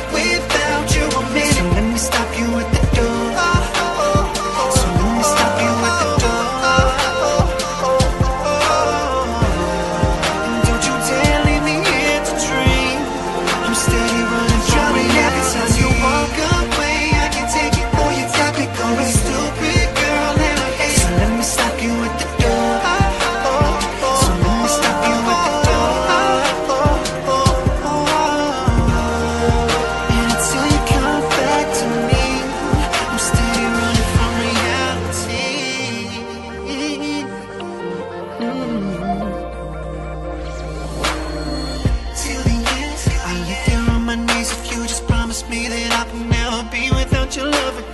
be awake your love